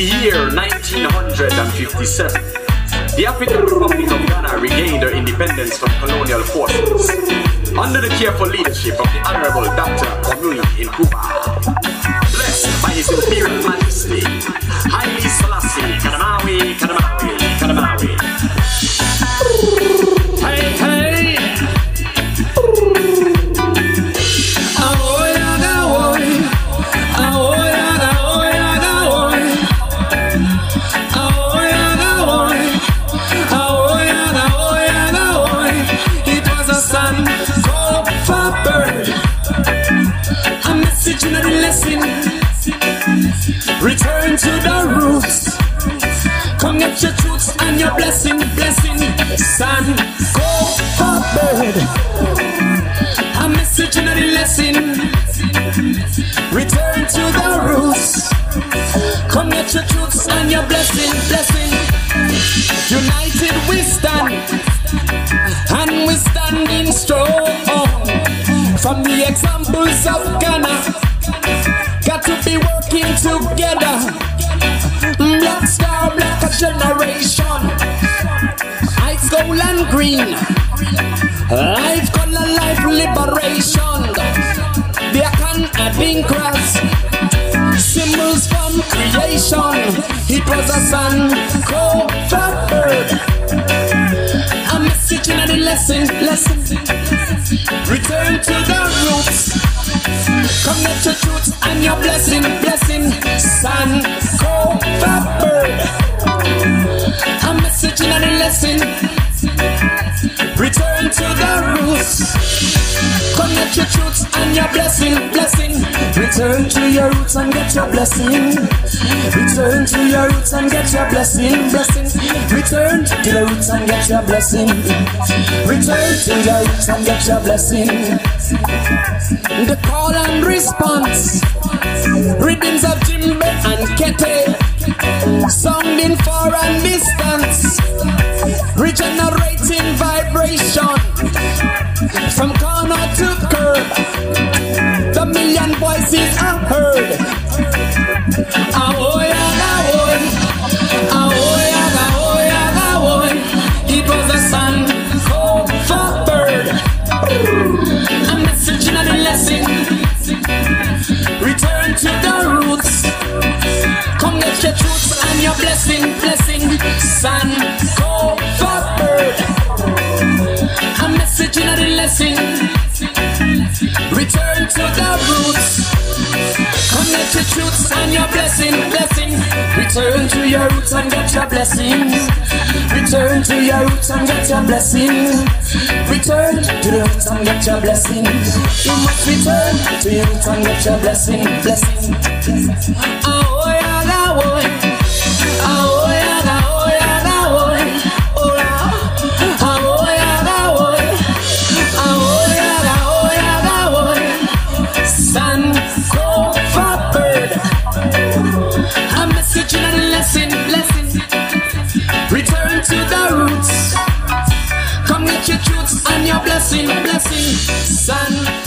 the year 1957. The African Republic of Ghana regained her independence from colonial forces under the careful leadership of the Honorable Dr. Kwame Nkrumah. Blessed by His Imperial Majesty, Haile Selassie Kadamawi Kadamawi. Blessing, blessing. Son, go for. A message in the lesson. Return to the roots. Come get your truths and your blessing, blessing. United we stand, and we standing strong. From the examples of Ghana, got to be working together. Generation. Ice gold and green. Life color, life liberation. They can Adinkra. Symbols from creation. It was a sun covered. A message in the lesson, lesson. Return to the roots. Connect your truth and your blessing, blessing. Sun covered. A message in the lesson. Return to the roots. Get your truth and your blessing, blessing. Return to your roots and get your blessing. Return to your roots and get your blessing, blessing. Return to the roots and get your blessing. Return to your roots and get your blessing. The call and response. Rhythms of Djembe and Kete. Sounding far and distance. Regenerating vibration. And your blessing, blessing. Return to your roots and get your blessing. Return to your roots and get your blessing. Return to the roots and get your blessing. You must return to your roots and get your blessing, blessing. Ahoy, ahoy. Ahoy, blessing, blessing. Sun